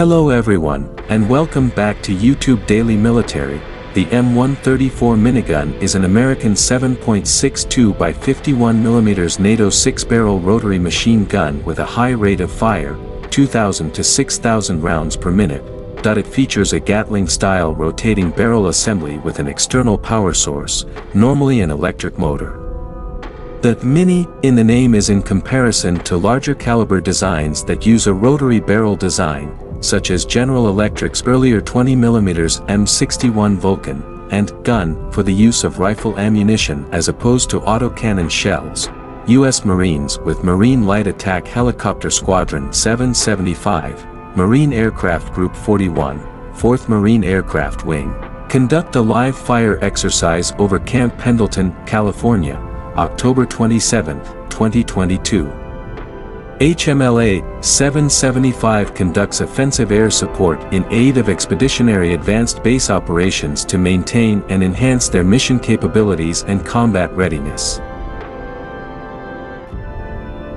Hello everyone, and welcome back to YouTube Daily Military. The M134 minigun is an American 7.62 by 51mm NATO 6-barrel rotary machine gun with a high rate of fire, 2,000 to 6,000 rounds per minute. It features a Gatling-style rotating barrel assembly with an external power source, normally an electric motor. The Mini in the name is in comparison to larger caliber designs that use a rotary barrel design, such as General Electric's earlier 20mm M61 Vulcan, and gun for the use of rifle ammunition as opposed to autocannon shells. U.S. Marines with Marine Light Attack Helicopter Squadron 775, Marine Aircraft Group 41, 4th Marine Aircraft Wing, conduct a live fire exercise over Camp Pendleton, California, October 27, 2022. HMLA 775 conducts offensive air support in aid of Expeditionary Advanced Base Operations to maintain and enhance their mission capabilities and combat readiness.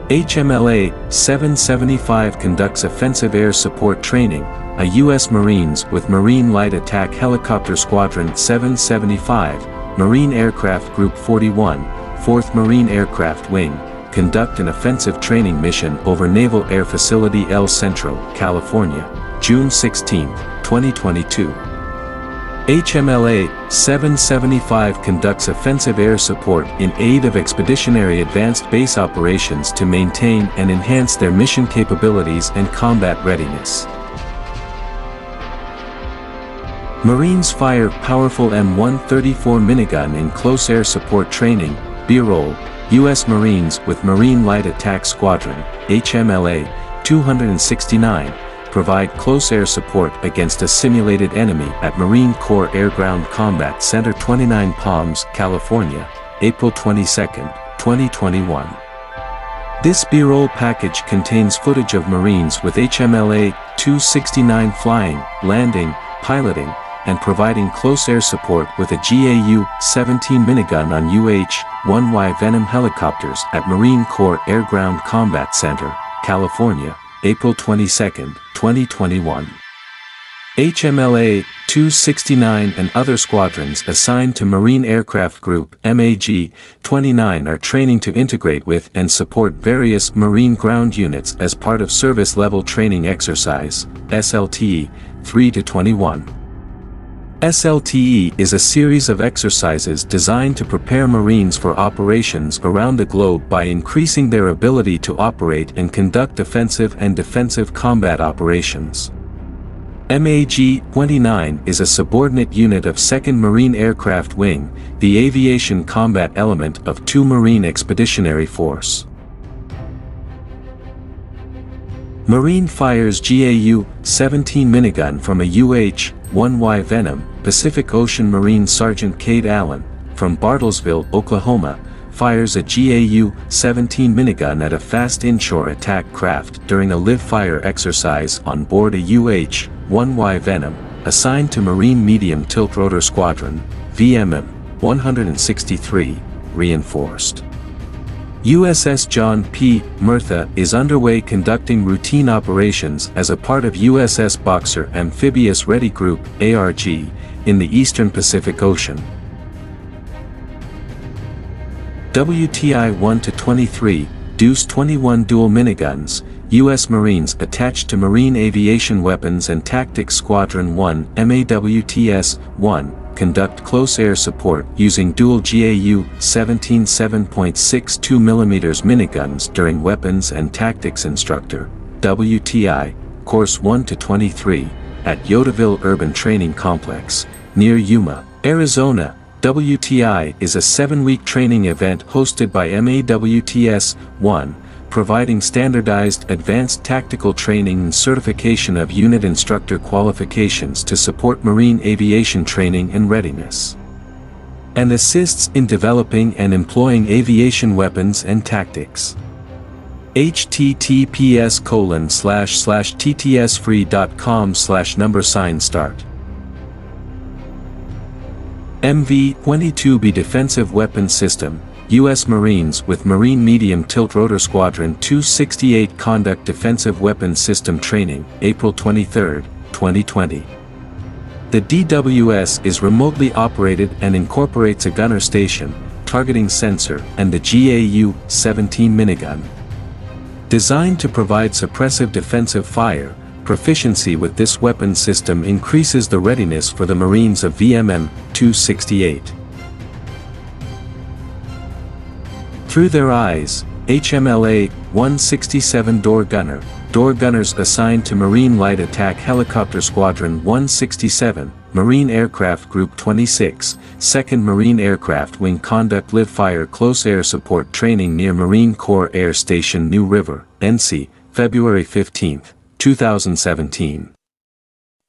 HMLA 775 conducts offensive air support training, a U.S. Marines with Marine Light Attack Helicopter Squadron 775, Marine Aircraft Group 41, 4th Marine Aircraft Wing, conduct an offensive training mission over Naval Air Facility El Centro, California, June 16, 2022. HMLA 775 conducts offensive air support in aid of Expeditionary Advanced Base Operations to maintain and enhance their mission capabilities and combat readiness. Marines fire powerful M134 minigun in close air support training, B-roll, U.S. Marines with Marine Light Attack Squadron, HMLA, 269, provide close air support against a simulated enemy at Marine Corps Air Ground Combat Center 29 Palms, California, April 22, 2021. This B-roll package contains footage of Marines with HMLA 269 flying, landing, piloting, and providing close air support with a GAU-17 minigun on UH-1Y Venom helicopters at Marine Corps Air Ground Combat Center, California, April 22, 2021. HMLA 269 and other squadrons assigned to Marine Aircraft Group MAG-29 are training to integrate with and support various Marine ground units as part of Service Level Training Exercise, SLTE, 3-21. SLTE is a series of exercises designed to prepare Marines for operations around the globe by increasing their ability to operate and conduct offensive and defensive combat operations. MAG-29 is a subordinate unit of 2nd Marine Aircraft Wing, the aviation combat element of 2 Marine Expeditionary Force. Marine fires GAU-17 minigun from a UH-1Y Venom, Pacific Ocean Marine Sergeant Cade Allen, from Bartlesville, Oklahoma, fires a GAU-17 minigun at a fast inshore attack craft during a live-fire exercise on board a UH-1Y Venom, assigned to Marine Medium Tilt Rotor Squadron, VMM, 163, reinforced. USS John P. Murtha is underway conducting routine operations as a part of USS Boxer Amphibious Ready Group, ARG, in the eastern Pacific Ocean. WTI 1-23, Deuce 21 dual miniguns, U.S. Marines attached to Marine Aviation Weapons and Tactics Squadron 1 MAWTS-1, conduct close air support using dual GAU 17 7.62mm miniguns during Weapons and Tactics Instructor, WTI, Course 1 to 23, at Yodaville Urban Training Complex, near Yuma, Arizona. WTI is a seven-week training event hosted by MAWTS-1, providing standardized advanced tactical training and certification of unit instructor qualifications to support marine aviation training and readiness. And assists in developing and employing aviation weapons and tactics. https colon slash slash ttsfree.com slash number sign start. MV-22B Defensive Weapons System, U.S. Marines with Marine Medium Tilt Rotor Squadron 268 Conduct Defensive Weapon System Training, April 23, 2020. The DWS is remotely operated and incorporates a gunner station, targeting sensor, and the GAU-17 minigun. Designed to provide suppressive defensive fire, proficiency with this weapon system increases the readiness for the Marines of VMM-268. Through their eyes, HMLA 167 door gunner, door gunners assigned to Marine Light Attack Helicopter Squadron 167, Marine Aircraft Group 26, 2nd Marine Aircraft Wing Conduct Live Fire Close Air Support Training near Marine Corps Air Station New River, NC, February 15, 2017.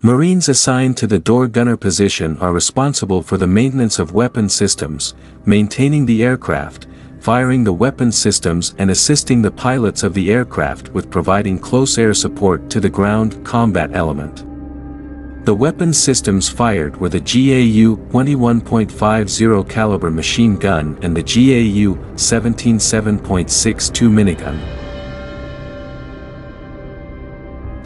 Marines assigned to the door gunner position are responsible for the maintenance of weapon systems, maintaining the aircraft, firing the weapon systems and assisting the pilots of the aircraft with providing close air support to the ground combat element. The weapon systems fired were the GAU 21.50 caliber machine gun and the GAU 17.7.62 minigun.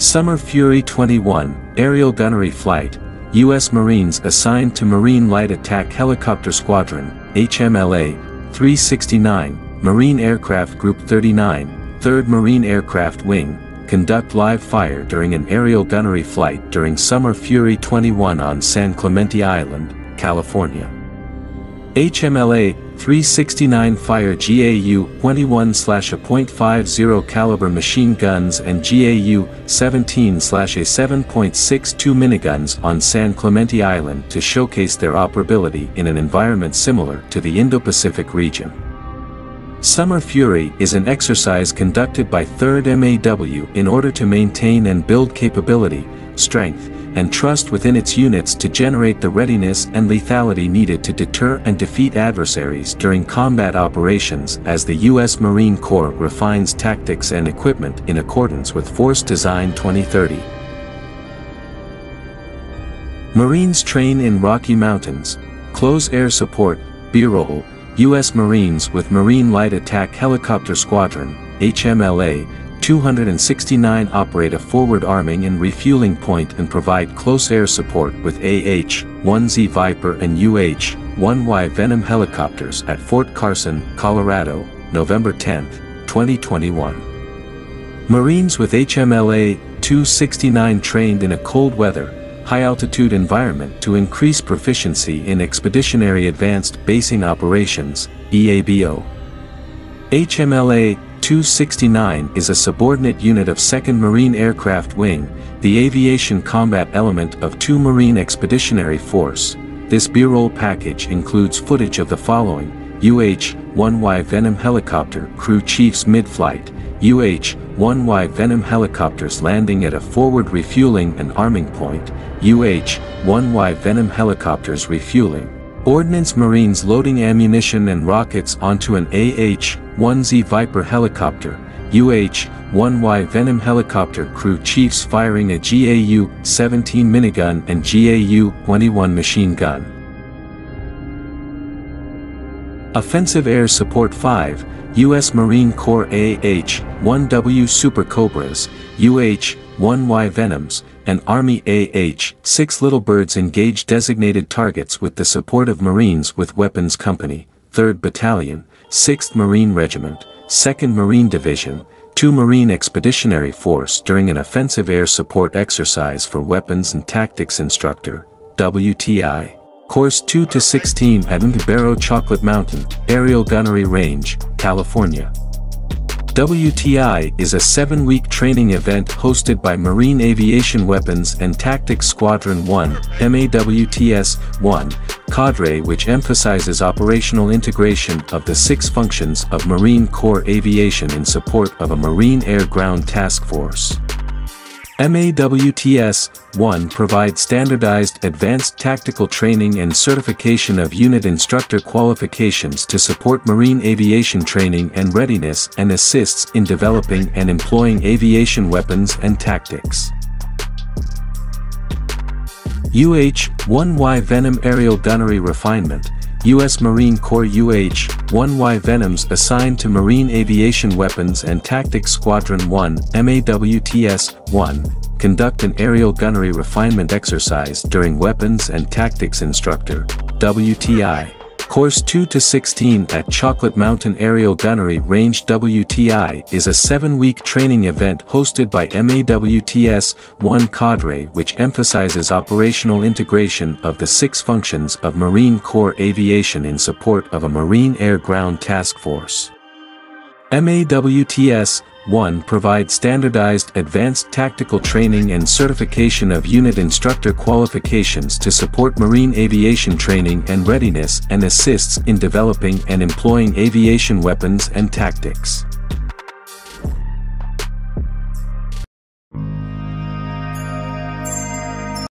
Summer Fury 21, Aerial Gunnery Flight, U.S. Marines assigned to Marine Light Attack Helicopter Squadron, HMLA, 369, Marine Aircraft Group 39, 3rd Marine Aircraft Wing, conduct live fire during an aerial gunnery flight during Summer Fury 21 on San Clemente Island, California. HMLA 369 fire GAU 21-a.50 caliber machine guns and GAU 17-a7.62 miniguns on San Clemente Island to showcase their operability in an environment similar to the Indo-Pacific region. Summer Fury is an exercise conducted by 3rd MAW in order to maintain and build capability, strength, and trust within its units to generate the readiness and lethality needed to deter and defeat adversaries during combat operations as the U.S. Marine Corps refines tactics and equipment in accordance with Force Design 2030. Marines train in Rocky Mountains, close air support, B-roll, U.S. Marines with Marine Light Attack Helicopter Squadron, HMLA, 269 operate a forward arming and refueling point and provide close air support with AH-1Z Viper and UH-1Y Venom helicopters at Fort Carson, Colorado, November 10, 2021. Marines with HMLA 269 trained in a cold weather, high-altitude environment to increase proficiency in Expeditionary Advanced Basing Operations, EABO. HMLA 269 is a subordinate unit of 2nd Marine Aircraft Wing, the aviation combat element of 2 Marine Expeditionary Force. This B-roll package includes footage of the following, UH-1Y Venom helicopter crew chiefs mid-flight, UH-1Y Venom helicopters landing at a forward refueling and arming point, UH-1Y Venom helicopters refueling, Ordnance Marines loading ammunition and rockets onto an AH-1Z Viper helicopter, UH-1Y Venom helicopter crew chiefs firing a GAU-17 minigun and GAU-21 machine gun. Offensive Air Support 5, U.S. Marine Corps AH-1W Super Cobras, UH-1Y Venoms, and Army AH-6 Little Birds engage designated targets with the support of Marines with Weapons Company, 3rd Battalion, 6th Marine Regiment, 2nd Marine Division, 2 Marine Expeditionary Force during an offensive air support exercise for Weapons and Tactics Instructor, WTI. Course 2 to 16 at Barrow Chocolate Mountain, Aerial Gunnery Range, California. WTI is a seven-week training event hosted by Marine Aviation Weapons and Tactics Squadron 1, MAWTS-1, cadre which emphasizes operational integration of the six functions of Marine Corps Aviation in support of a Marine Air-Ground Task Force. MAWTS-1 provides standardized advanced tactical training and certification of unit instructor qualifications to support marine aviation training and readiness and assists in developing and employing aviation weapons and tactics. UH-1Y Venom Aerial Gunnery Refinement U.S. Marine Corps UH-1Y Venoms assigned to Marine Aviation Weapons and Tactics Squadron 1 MAWTS-1 conduct an aerial gunnery refinement exercise during Weapons and Tactics Instructor WTI Course 2 to 16 at Chocolate Mountain Aerial Gunnery Range WTI is a seven-week training event hosted by MAWTS-1 Cadre which emphasizes operational integration of the six functions of Marine Corps Aviation in support of a Marine Air-Ground Task Force. MAWTS 1. provides standardized advanced tactical training and certification of unit instructor qualifications to support marine aviation training and readiness and assists in developing and employing aviation weapons and tactics.